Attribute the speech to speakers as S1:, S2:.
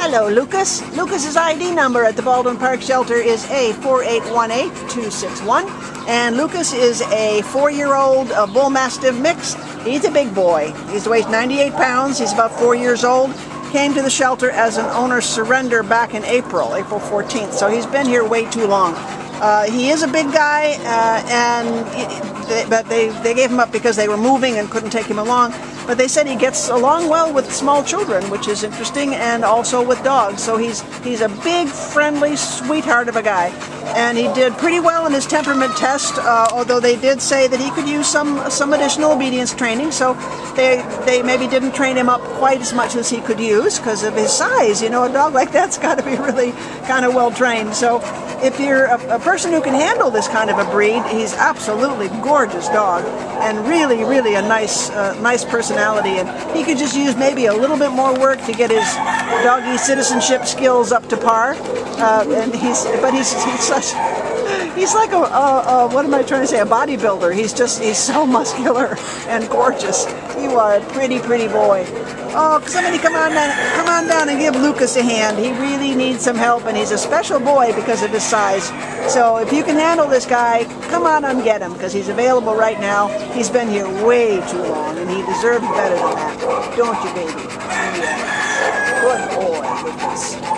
S1: Hello, Lucas. Lucas's ID number at the Baldwin Park Shelter is A4818261. And Lucas is a four-year-old uh, Bull Mastiff mix. He's a big boy. He weighs 98 pounds. He's about four years old. Came to the shelter as an owner surrender back in April, April 14th. So he's been here way too long. Uh, he is a big guy, uh, and they, but they, they gave him up because they were moving and couldn't take him along. But they said he gets along well with small children, which is interesting, and also with dogs. So he's he's a big, friendly, sweetheart of a guy. And he did pretty well in his temperament test, uh, although they did say that he could use some some additional obedience training. So they they maybe didn't train him up quite as much as he could use because of his size. You know, a dog like that's got to be really kind of well trained. So if you're a, a, person who can handle this kind of a breed, he's absolutely gorgeous dog and really, really a nice, uh, nice personality. And he could just use maybe a little bit more work to get his doggy citizenship skills up to par. Uh, and he's, but he's, he's such, he's like a, a, a, what am I trying to say, a bodybuilder. He's just, he's so muscular and gorgeous. You are a pretty, pretty boy. Oh, somebody come on down, come on down and give Lucas a hand. He really needs some help, and he's a special boy because of his size. So if you can handle this guy, come on and get him because he's available right now. He's been here way too long, and he deserves better than that. Don't you, baby? Good boy, Lucas.